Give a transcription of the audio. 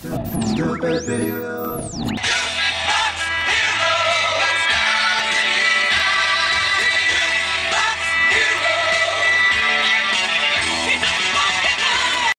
Stupid